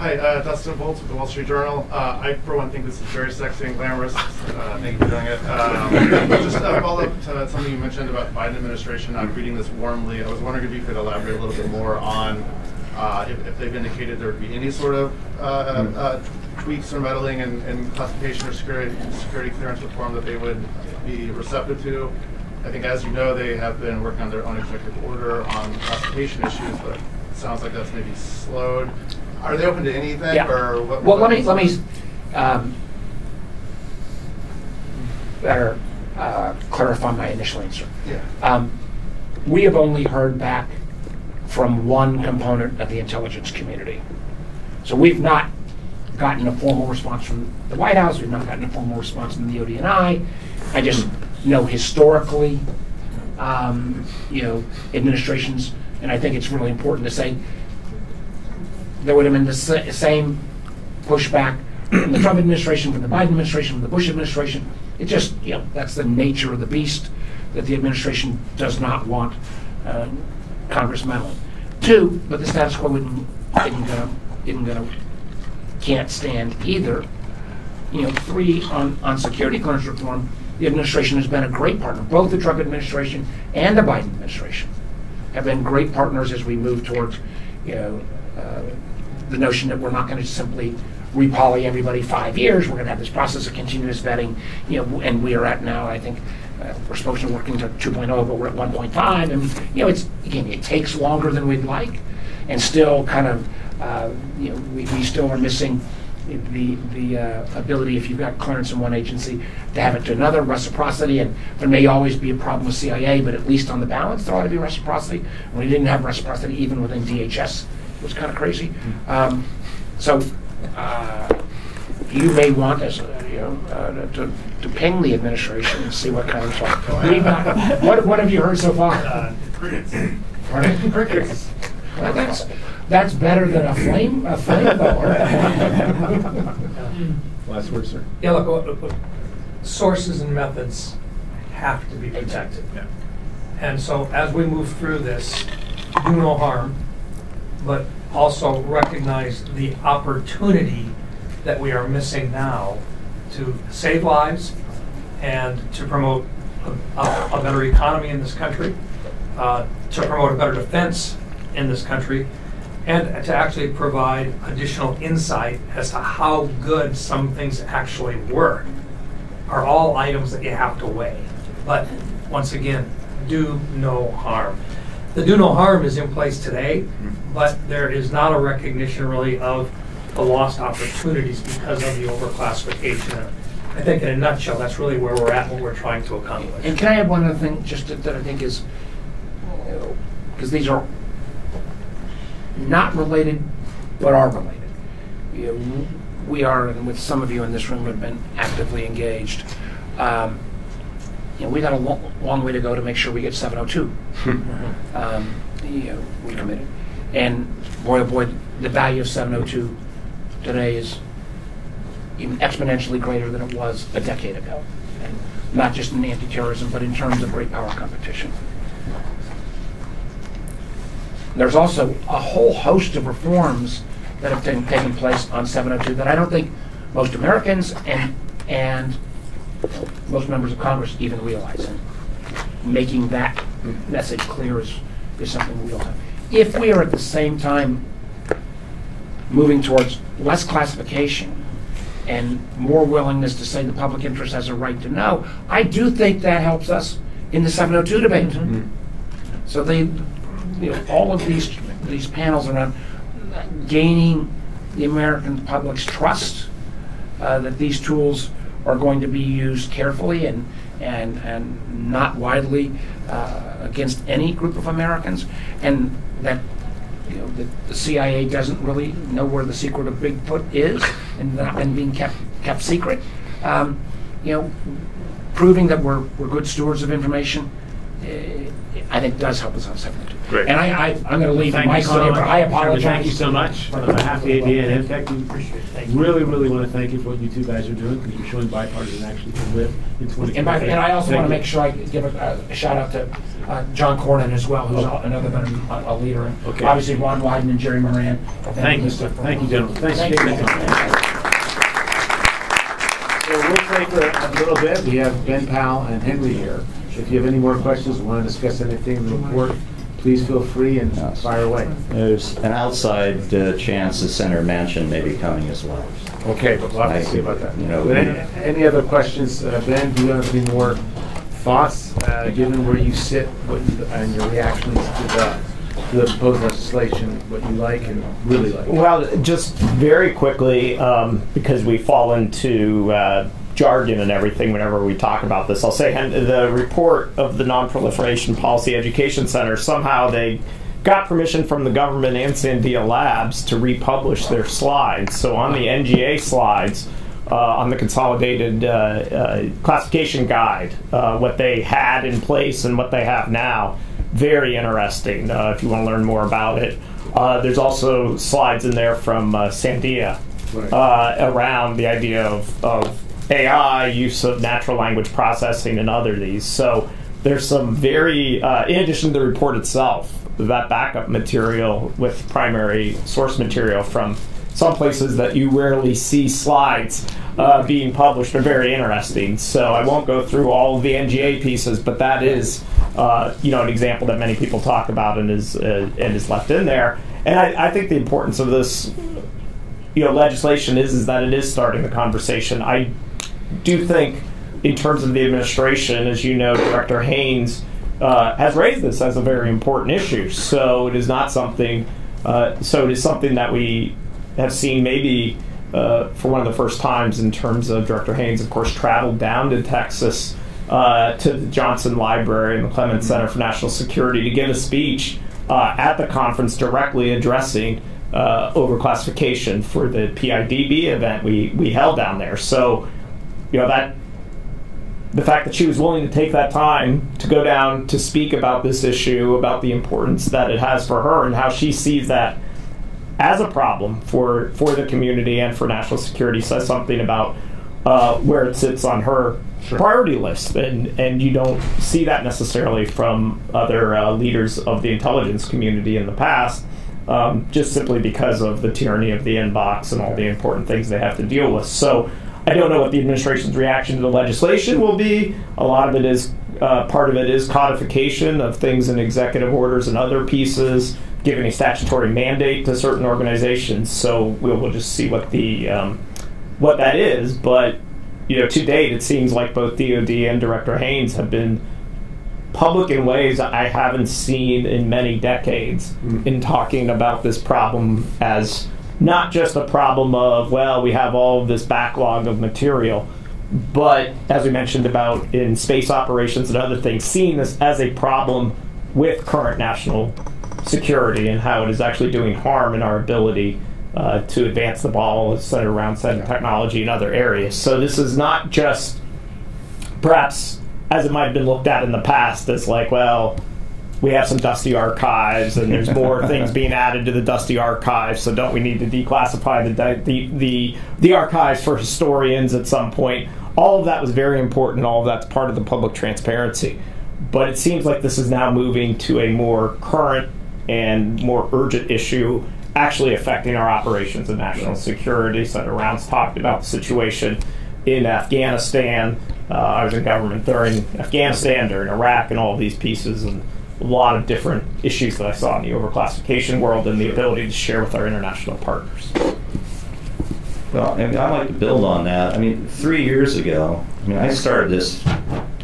Hi, uh, Dustin Volz with the Wall Street Journal. Uh, I, for one, think this is very sexy and glamorous. Uh, thank you for doing it. Um, just a follow up to something you mentioned about Biden administration not greeting this warmly. I was wondering if you could elaborate a little bit more on uh, if, if they've indicated there would be any sort of uh, uh, tweaks or meddling in, in classification or security, security clearance reform that they would be receptive to. I think, as you know, they have been working on their own executive order on classification issues, but it sounds like that's maybe slowed. Are they open to anything, Yeah. or what? Well, let me, let me, um, better, uh, clarify my initial answer. Yeah. Um, we have only heard back from one component of the intelligence community. So we've not gotten a formal response from the White House, we've not gotten a formal response from the ODNI. I just know historically, um, you know, administrations, and I think it's really important to say, there would have been the sa- same pushback from the Trump administration, from the Biden administration, from the Bush administration. It just, you know, that's the nature of the beast that the administration does not want uh, Congress meddling. Two, but the status quo isn't, isn't gonna, isn't gonna, can't stand either. You know, three, on, on security clearance reform, the administration has been a great partner. Both the Trump administration and the Biden administration have been great partners as we move towards, you know, the notion that we're not going to simply repoly everybody five years. We're going to have this process of continuous vetting, you know, and we are at now, I think, uh, we're supposed to be working to 2.0, but we're at 1.5, and you know, it's again, it takes longer than we'd like, and still kind of, uh, you know, we, we still are missing the the uh, ability, if you've got clearance in one agency, to have it to another reciprocity, and there may always be a problem with CIA, but at least on the balance, there ought to be reciprocity. We didn't have reciprocity even within DHS. It was kind of crazy. Um, so. Uh, you may want us, uh, you know, uh, to, to ping the administration and see what kind of talk. what, what have you heard so far? Uh, crickets. Pardon? Crickets. Well, that's, that's better than a flame, a flamethrower. Last word, sir. Yeah, look, look, look, sources and methods have to be protected. Yeah. And so as we move through this, do no harm, but also recognize the opportunity that we are missing now to save lives and to promote a, a- better economy in this country, uh, to promote a better defense in this country, and to actually provide additional insight as to how good some things actually work are all items that you have to weigh. But once again, do no harm. The do no harm is in place today, but there is not a recognition really of the lost opportunities because of the overclassification. I think in a nutshell, that's really where we're at, what we're trying to accomplish. And can I add one other thing, just that, that I think is, because these are not related, but are related. You know, we are, and with some of you in this room have been actively engaged. Um, you know, we got a long, long way to go to make sure we get 702. um, you know, we committed, and boy, oh boy, the value of 702 today is even exponentially greater than it was a decade ago. And not just in anti-terrorism, but in terms of great power competition. There's also a whole host of reforms that have taken, taken place on 702 that I don't think most Americans and and most members of Congress even realize. And making that message clear is, is something we all have. If we are at the same time moving towards less classification and more willingness to say the public interest has a right to know, I do think that helps us in the 702 debate. So they, you know, all of these these panels around gaining the American public's trust uh, that these tools are going to be used carefully and and and not widely uh, against any group of Americans, and that you know that the CIA doesn't really know where the secret of Bigfoot is and not been being kept kept secret. Um, you know, proving that we're we're good stewards of information. Uh, I think does help us on 702. Great. And I, I, I'm going to leave Thank you mic so on here, much. but I apologize. Thank you so much on behalf of the ABA and NPEC. We really, really want to thank you for what you two guys are doing because you're showing bipartisan action can live in 2020. And, by, and I also want to make sure I give a, a shout out to uh, John Cornyn as well, who's Okay. another veteran, a, a leader, and Okay. obviously Ron Wyden and Jerry Moran. Thank you, thank you, gentlemen. Thanks. Thank you. So we'll stay for a little bit. We have Ben Powell and Henry here. If you have any more questions, want to discuss anything in the report, please feel free and fire away. There's an outside uh, chance the Senator Manchin may be coming as well. Okay, but we'll have to see about that. You know, But any, any other questions, uh, Ben? Do you have any more thoughts, uh, given where you sit, what you, and your reactions to the, to the proposed legislation, what you like and really like? Well, just very quickly, um, because we fall into uh, jargon and everything whenever we talk about this, I'll say the report of the Non-Proliferation Policy Education Center, somehow they got permission from the government and Sandia Labs to republish their slides. So on the NGA slides, uh, on the consolidated uh, uh, classification guide, uh, what they had in place and what they have now, very interesting uh, if you want to learn more about it. Uh, there's also slides in there from uh, Sandia Right. uh, around the idea of, of AI, use of natural language processing, and other these. So there's some very, uh, in addition to the report itself, that backup material with primary source material from some places that you rarely see slides uh, being published are very interesting. So I won't go through all of the NGA pieces, but that is, uh, you know, an example that many people talk about and is uh, and is left in there. And I, I think the importance of this you know legislation is is that it is starting the conversation. I do think, in terms of the administration, as you know, Director Haines uh, has raised this as a very important issue. So it is not something. Uh, so it is something that we have seen maybe uh, for one of the first times in terms of Director Haines, of course, traveled down to Texas uh, to the Johnson Library and the Clements Center for National Security to give a speech uh, at the conference directly addressing uh, overclassification for the PIDB event we, we held down there. So, you know, that the fact that she was willing to take that time to go down to speak about this issue, about the importance that it has for her, and how she sees that as a problem for for the community and for national security, says something about uh, where it sits on her Sure. priority list, and and you don't see that necessarily from other uh, leaders of the intelligence community in the past. Um, just simply because of the tyranny of the inbox and all the important things they have to deal with. So, I don't know what the administration's reaction to the legislation will be. A lot of it is uh, part of it is codification of things in executive orders and other pieces, giving a statutory mandate to certain organizations. So we'll, we'll just see what the um, what that is. But you know, to date, it seems like both DoD and Director Haines have been public in ways I haven't seen in many decades in talking about this problem as not just a problem of well we have all of this backlog of material but as we mentioned about in space operations and other things seeing this as a problem with current national security and how it is actually doing harm in our ability uh, to advance the ball centered around science technology in other areas. So this is not just perhaps as it might have been looked at in the past as like, well, we have some dusty archives and there's more things being added to the dusty archives, so don't we need to declassify the the the, the archives for historians at some point? All of that was very important. All of that's part of the public transparency. But it seems like this is now moving to a more current and more urgent issue actually affecting our operations and national security. Senator Rounds talked about the situation in Afghanistan. Uh, I was in government during Afghanistan, during Iraq, and all these pieces, and a lot of different issues that I saw in the overclassification world and the ability to share with our international partners. Well, I mean, I'd like to build on that. I mean, three years ago, I mean, I started this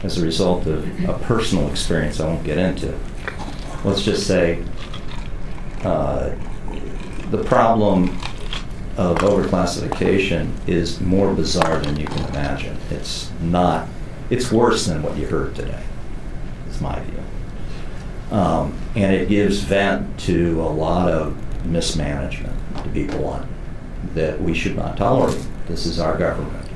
as a result of a personal experience I won't get into. Let's just say uh, the problem of overclassification is more bizarre than you can imagine. It's not, it's worse than what you heard today, is my view. Um, and it gives vent to a lot of mismanagement, to be blunt, that we should not tolerate. This is our government.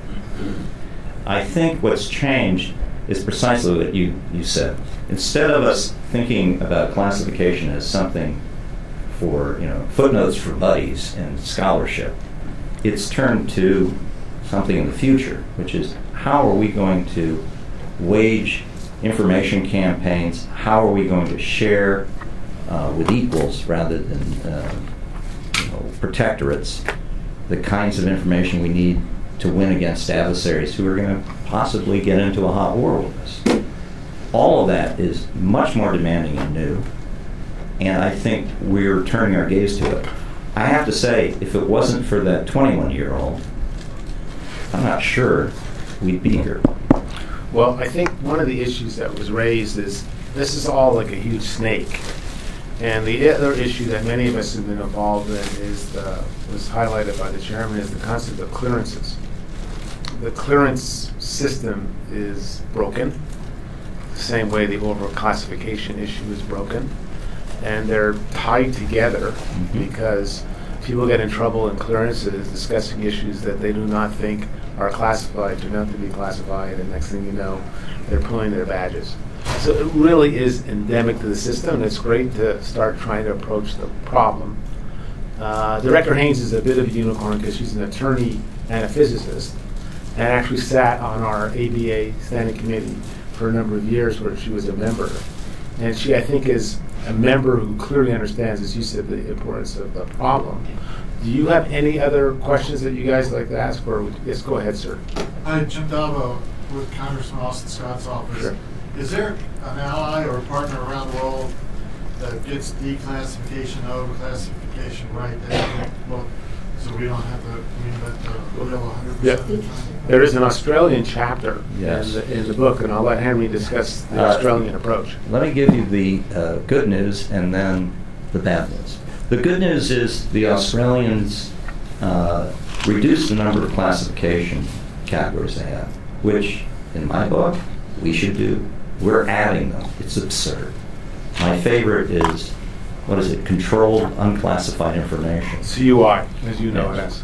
I think what's changed is precisely what you, you said. Instead of us thinking about classification as something for, you know, footnotes for buddies and scholarship, it's turned to something in the future, which is how are we going to wage information campaigns? How are we going to share uh, with equals rather than uh, you know, protectorates the kinds of information we need to win against adversaries who are going to possibly get into a hot war with us? All of that is much more demanding and new, and I think we're turning our gaze to it. I have to say, if it wasn't for that 21 year old, I'm not sure we'd be here. Well, I think one of the issues that was raised is this is all like a huge snake. And the other issue that many of us have been involved in is the, was highlighted by the chairman is the concept of clearances. The clearance system is broken, the same way the overclassification issue is broken. And they're tied together mm-hmm. because people get in trouble in clearances discussing issues that they do not think are classified, turn out to be classified, and next thing you know, they're pulling their badges. So it really is endemic to the system, and it's great to start trying to approach the problem. Uh, Director Haines is a bit of a unicorn because she's an attorney and a physicist, and actually sat on our ABA standing committee for a number of years where she was a member. And she, I think, is a member who clearly understands, as you said, the importance of the problem. Do you have any other questions that you guys like to ask, or would- yes, go ahead, sir. Hi, Jim Dalbo with Congressman Austin Scott's office. Sure. Is there an ally or a partner around the world that gets declassification, overclassification right there? Well, So we don't have to, I mean, that, uh, we have a hundred Yeah. There is an Australian chapter Yes. in, the, in the book, and I'll let Henry discuss the Uh, Australian approach. Let me give you the uh, good news and then the bad news. The good news is the Australians uh, reduced the number of classification categories they have, which, in my book, we should do. We're adding them. It's absurd. My favorite is, what is it, controlled unclassified information. CUI, as you know it as.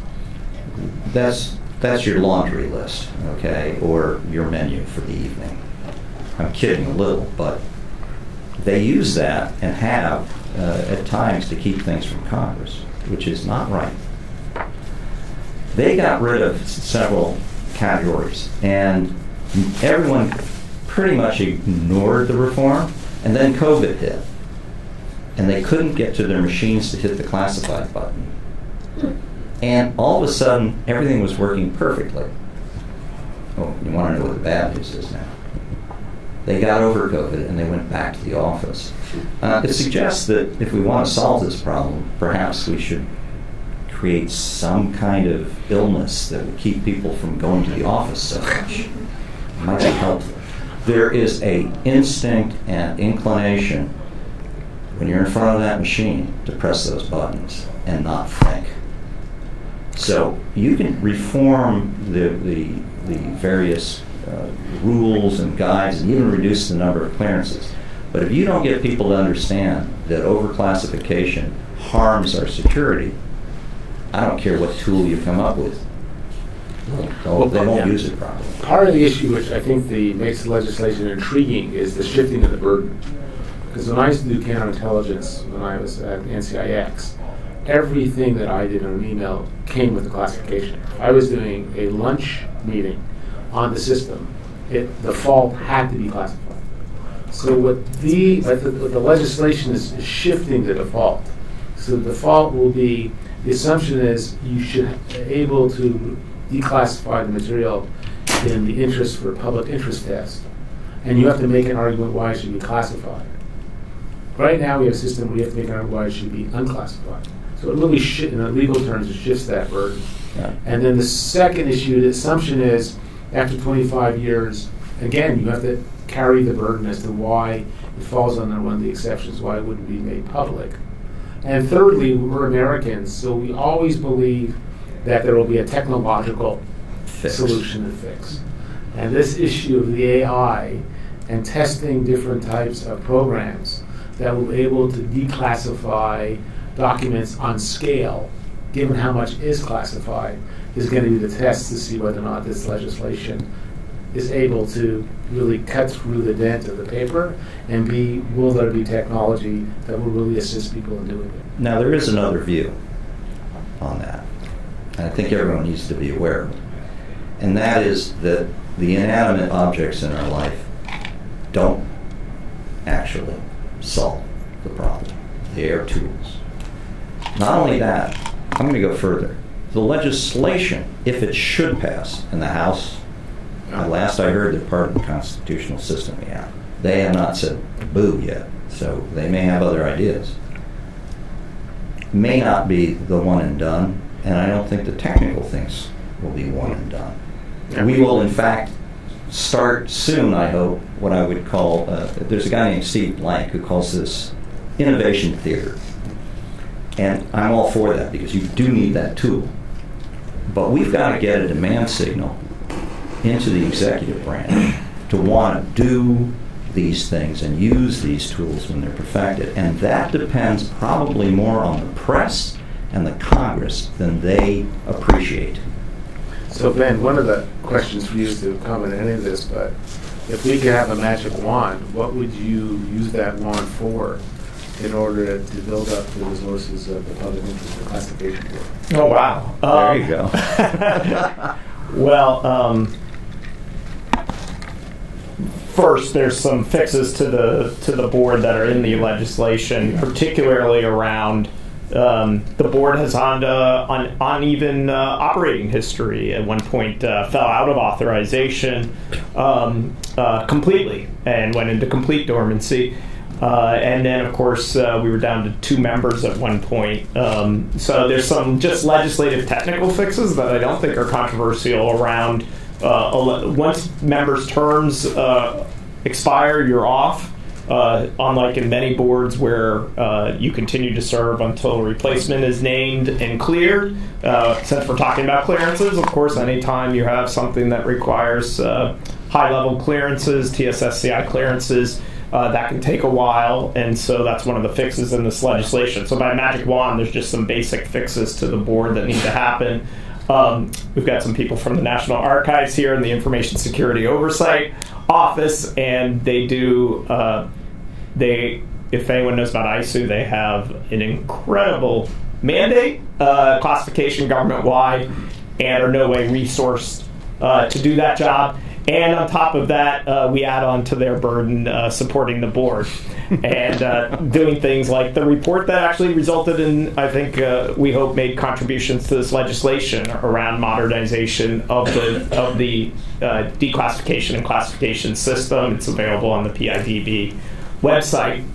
That's, that's your laundry list, okay, or your menu for the evening. I'm kidding a little, but they use that and have uh, at times to keep things from Congress, which is not right. They got rid of several categories, and everyone pretty much ignored the reform, and then COVID hit. And they couldn't get to their machines to hit the classified button. And all of a sudden, everything was working perfectly. Oh, you want to know what the bad news is now? They got over COVID and they went back to the office. Uh, it suggests that if we want to solve this problem, perhaps we should create some kind of illness that would keep people from going to the office so much. It might be helpful. There is a instinct and inclination when you're in front of that machine to press those buttons and not think. So you can reform the, the, the various uh, rules and guides and even reduce the number of clearances. But if you don't get people to understand that overclassification harms our security, I don't care what tool you come up with. They'll- They won't use it properly. Part of the issue, which I think the, makes the legislation intriguing, is the shifting of the burden. Because when I used to do counterintelligence, when I was at NCIX, everything that I did on an email came with a classification. I was doing a lunch meeting on the system. It, the fault had to be classified. So what the, what the, what the legislation is shifting the default. So the default will be, the assumption is you should be able to declassify the material in the interest for public interest test. And you have to make an argument why it should be classified. Right now, we have a system where you have to make an argument why it should be unclassified. So it really, shi- in legal terms, it shifts that burden. Yeah. And then the second issue, the assumption is, after 25 years, again, you have to carry the burden as to why it falls under one of the exceptions, why it wouldn't be made public. And thirdly, we're Americans, so we always believe that there will be a technological Fix. solution and fix. And this issue of the AI and testing different types of programs that will be able to declassify documents on scale, given how much is classified, is going to be the test to see whether or not this legislation is able to really cut through the dent of the paper, and B, will there be technology that will really assist people in doing it? Now, there is another view on that, and I think everyone needs to be aware. And that is that the inanimate objects in our life don't actually solve the problem. They are tools. Not only that, I'm going to go further. The legislation, if it should pass in the House, uh, last I heard, they're part of the constitutional system we have. They have not said boo yet, so they may have other ideas may not be the one and done, and I don't think the technical things will be one and done. We will, in fact, start soon, I hope, what I would call, uh, there's a guy named Steve Blank who calls this innovation theater. And I'm all for that because you do need that tool. But we've got to get a demand signal into the executive branch to want to do these things and use these tools when they're perfected. And that depends probably more on the press and the Congress than they appreciate. So Ben, one of the questions for you is to comment on any of this, but if we could have a magic wand, what would you use that wand for in order to build up the resources of the public interest classification board? Oh wow! There Um, you go. Well, um, first, there's some fixes to the to the board that are in the legislation, particularly around. Um, the board has on on uneven uh, operating history. At one point, uh, fell out of authorization um, uh, completely and went into complete dormancy. Uh, and then, of course, uh, we were down to two members at one point. Um, so there's some just legislative technical fixes that I don't think are controversial around uh, once members' terms uh, expire, you're off. Uh, unlike in many boards where you continue to serve until a replacement is named and cleared. Since we're talking about clearances, of course, anytime you have something that requires high level clearances, TSSCI clearances, uh, that can take a while, and so that's one of the fixes in this legislation. So by magic wand, there's just some basic fixes to the board that need to happen. Um, we've got some people from the National Archives here in the Information Security Oversight Office, and they do. Uh, they, if anyone knows about ISOO, they have an incredible mandate, uh, classification government wide, and are no way resourced uh, to do that job. And on top of that, uh, we add on to their burden uh, supporting the board and uh, doing things like the report that actually resulted in, I think, uh, we hope, made contributions to this legislation around modernization of the of the uh, declassification and classification system. It's available on the PIDB website.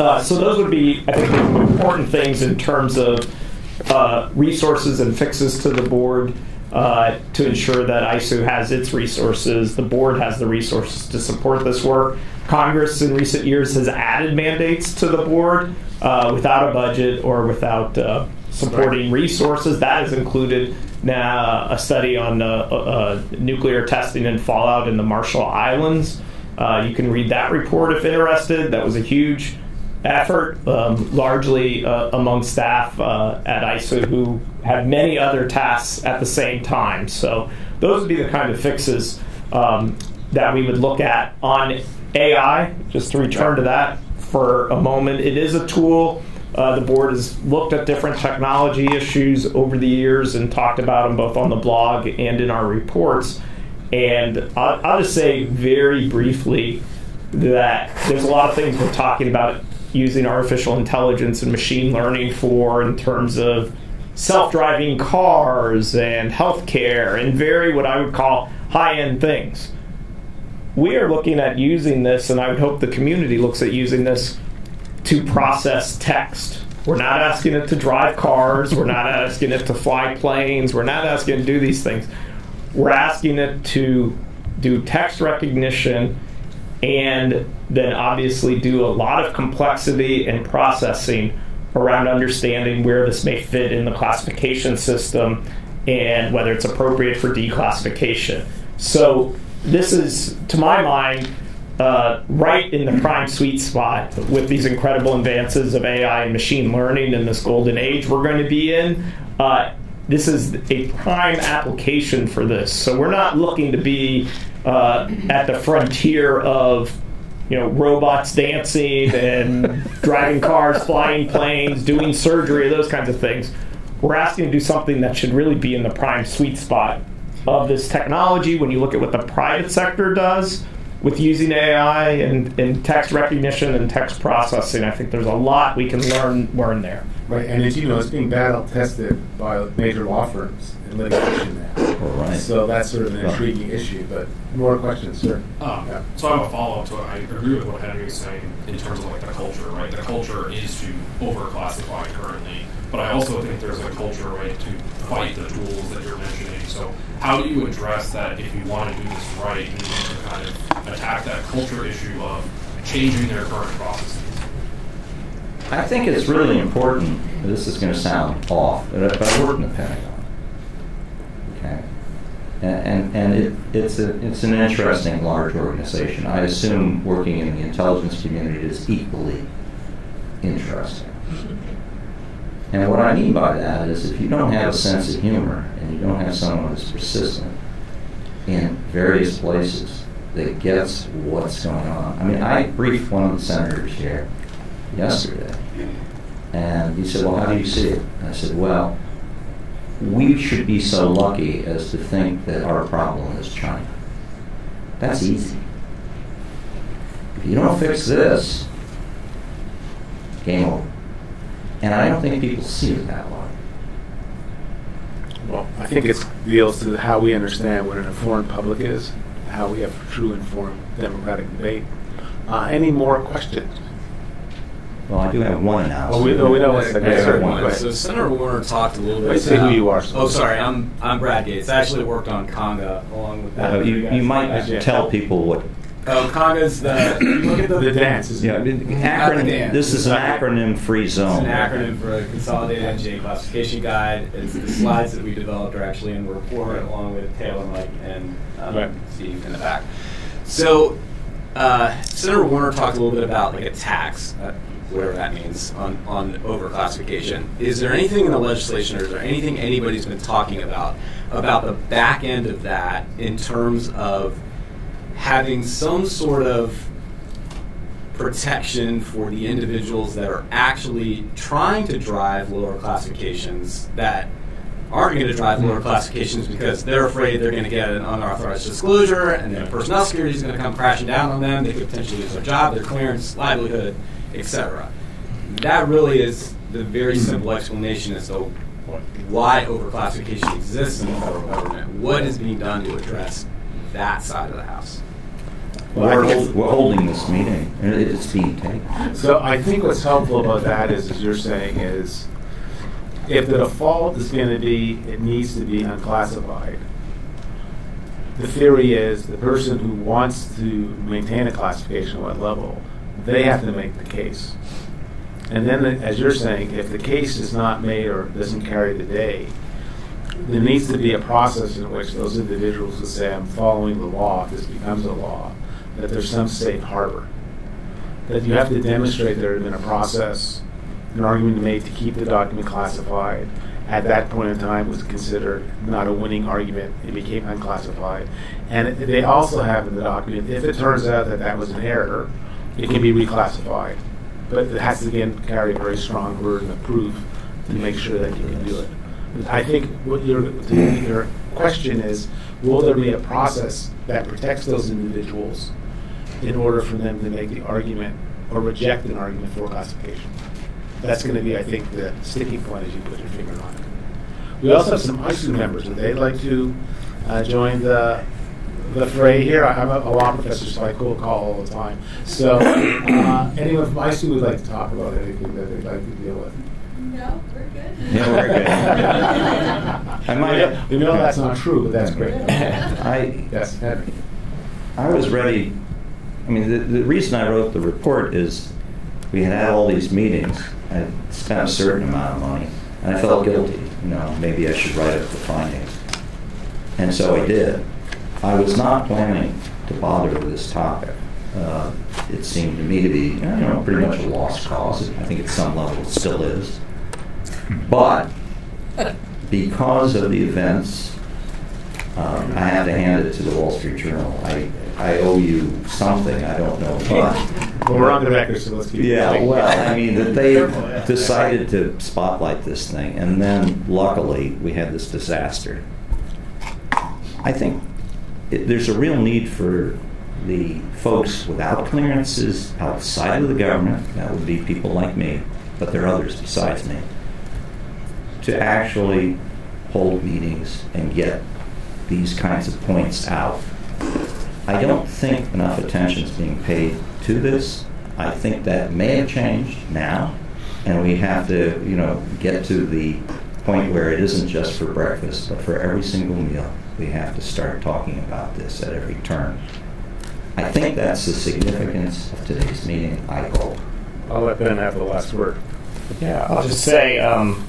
Uh, so those would be, I think, important things in terms of resources and fixes to the board uh, to ensure that ISOO has its resources, the board has the resources to support this work. Congress in recent years has added mandates to the board uh, without a budget or without uh, supporting resources. That has included now a study on uh, uh, nuclear testing and fallout in the Marshall Islands. Uh, you can read that report if interested. That was a huge effort, um, largely uh, among staff uh, at ISOO who had many other tasks at the same time. So those would be the kind of fixes um, that we would look at on AI. Just to return to that for a moment, it is a tool. Uh, the board has looked at different technology issues over the years and talked about them both on the blog and in our reports. And I'll, I'll just say very briefly that there's a lot of things we're talking about using artificial intelligence and machine learning for in terms of self-driving cars and healthcare and very what I would call high-end things. We are looking at using this, and I would hope the community looks at using this to process text. We're not asking it to drive cars. We're not asking it to fly planes. We're not asking it to do these things. We're asking it to do text recognition and then obviously do a lot of complexity and processing around understanding where this may fit in the classification system and whether it's appropriate for declassification. So this is, to my mind, uh, right in the prime sweet spot with these incredible advances of AI and machine learning in this golden age we're going to be in. Uh, this is a prime application for this. So we're not looking to be uh, at the frontier of you know robots dancing and driving cars, flying planes, doing surgery, those kinds of things. We're asking to do something that should really be in the prime sweet spot of this technology. When you look at what the private sector does with using AI and, and text recognition and text processing, I think there's a lot we can learn learn there. Right, and as you know, it's being battle tested by major law firms in litigation. Right. So that's sort of an intriguing issue, but more questions, sir? Um, Yeah. So I have a follow up to it. I agree with what Henry was saying in terms of like the culture, right? The culture is to overclassify currently, but I also think there's a culture, right, to fight the tools that you're mentioning. So how do you address that if you want to do this right? You need to kind of attack that culture issue of changing their current processes. I think it's really important, this is going to sound off, but I work in the Pentagon. And, and it, it's, a, it's an interesting large organization. I assume working in the intelligence community is equally interesting. And what I mean by that is if you don't have a sense of humor and you don't have someone who's persistent in various places that gets what's going on. I mean, I briefed one of the senators here yesterday, and he said, Well, how do you see it? I said, Well, we should be so lucky as to think that our problem is China. That's easy. If you don't fix this, game over. And I don't think people see it that way. Well, I think it deals to how we understand what an informed public is, how we have true informed democratic debate. Uh, any more questions? Well, I do have one Oh, we, announcement. oh, we know what's, Yeah, okay, sorry, one. go. So Senator Warner talked a little bit. Wait, say who you are. Oh, sorry. I'm I'm Brad Gates. I actually worked on Conga along with. Uh, You you might Yeah. tell people what, Oh, Conga's the. look at the. The dance is. yeah, acronym, dance. this is an acronym-free zone. It's an acronym for a Consolidated NGA Classification Guide. It's the slides that we developed are actually in the report along with Taylor, Mike, and um, Right. Steve in the back. So, uh, Senator Warner talked a little bit about like a tax, uh, whatever that means, on, on overclassification. Is there anything in the legislation or is there anything anybody's been talking about about the back end of that in terms of having some sort of protection for the individuals that are actually trying to drive lower classifications that aren't going to drive lower classifications because they're afraid they're going to get an unauthorized disclosure and then personnel security is going to come crashing down on them. They could potentially lose their job, their clearance, livelihood, etc. That really is the very mm. simple explanation as to why overclassification exists in the federal government. What is being done to address that side of the house? Well, We're hold- we're holding this meeting, it's being taken. So I think what's helpful about that is, as you're saying, is if the default is going to be, it needs to be unclassified. The theory is the person who wants to maintain a classification at what level, they have to make the case. And then, as you're saying, if the case is not made or doesn't carry the day, there needs to be a process in which those individuals would say, I'm following the law, if this becomes a law, that there's some safe harbor that you have to demonstrate there had been a process, an argument made to keep the document classified. At that point in time, was considered not a winning argument. It became unclassified. And they also have in the document, if it turns out that that was an error, it can be reclassified. But it has to again carry a very strong burden of proof to make sure that you can do it. I think what your, your question is, will there be a process that protects those individuals in order for them to make the argument or reject an argument for classification. That's going to be, I think, the sticking point as you put your finger on it. We also have some ISOO members. Would they like to uh, join the the fray here? I- I'm a, a law professor, so I cold call all the time. So, uh, anyone from ISOO would like to talk about anything that they'd like to deal with? No, we're good. No, we're good. I might- We know that's not true, but that's great. I, Yes, Henry. I was ready, I mean, the, the reason I wrote the report is we had had all these meetings, I spent a certain amount of money, and I felt guilty, you know, maybe I should write up the findings. And so I did. I was not planning to bother with this topic. Uh, It seemed to me to be, you know, pretty much a lost cause. I think at some level it still is. But because of the events um, I have to hand it to the Wall Street Journal. I, I owe you something, I don't know what. Well, we're on the record, so let's keep Yeah, going. well, I mean, that they decided to spotlight this thing, and then luckily, we had this disaster. I think there's a real need for the folks without clearances outside of the government, that would be people like me, but there are others besides me, to actually hold meetings and get these kinds of points out. I don't think enough attention is being paid to this. I think that may have changed now, and we have to, you know, get to the point where it isn't just for breakfast, but for every single meal. We have to start talking about this at every turn. I think that's the significance of today's meeting, I hope. I'll let Ben have the last word. Yeah, I'll just say um,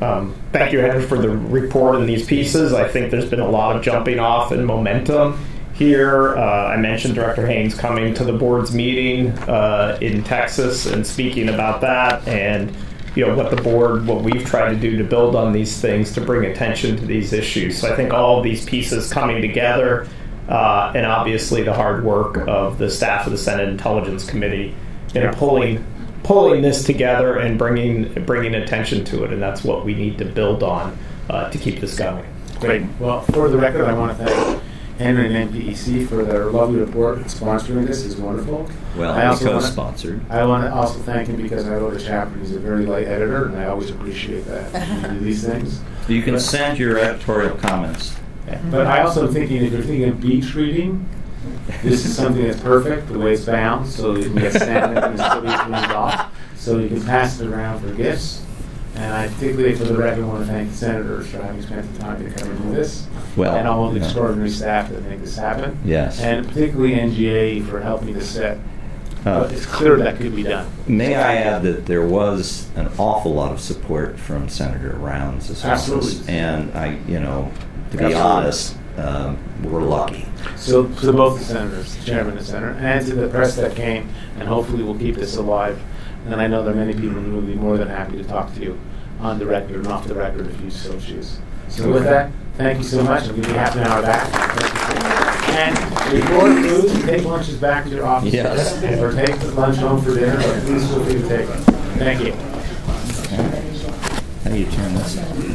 um, thank you, Henry, for the report and these pieces. I think there's been a lot of jumping off and momentum here. Uh, I mentioned Director Haines coming to the board's meeting uh, in Texas and speaking about that, and you know what the board, what we've tried to do to build on these things to bring attention to these issues. So I think all of these pieces coming together, uh, and obviously the hard work of the staff of the Senate Intelligence Committee in pulling pulling this together and bringing bringing attention to it, and that's what we need to build on uh, to keep this going. Great. Well, for the record, I want to thank Henry and NPEC for their lovely report. Sponsoring this is wonderful. Well, I we also wanna- co-sponsored. I want to also thank him because I wrote a chapter. He's a very light editor, and I always appreciate that. you do these things. You can send your editorial comments. But I also am thinking, if you're thinking of beach reading, This is something that's perfect, the way it's bound, so you can get stamped and still be off. So you can pass it around for gifts. And I particularly, for the record, want to thank the senators for having spent the time to come and do this. Well, And all of the yeah. extraordinary staff that make this happen. Yes. And particularly NGA for helping to set. Uh, But it's clear that could be done. May I add that there was an awful lot of support from Senator Rounds' office. Absolutely. And I, you know, to be Absolutely. honest, um, we're lucky. So to both the senators, the chairman and senator, and to the press that came, and hopefully we'll keep this alive. And I know there are many people who will be more than happy to talk to you on the record and off the record if you so choose. So with that, thank you so much. I'll give you half an hour back. And before food, take lunches back to your office. Yes. Or take the lunch home for dinner, but please feel free to take it. Thank you. How do you turn this?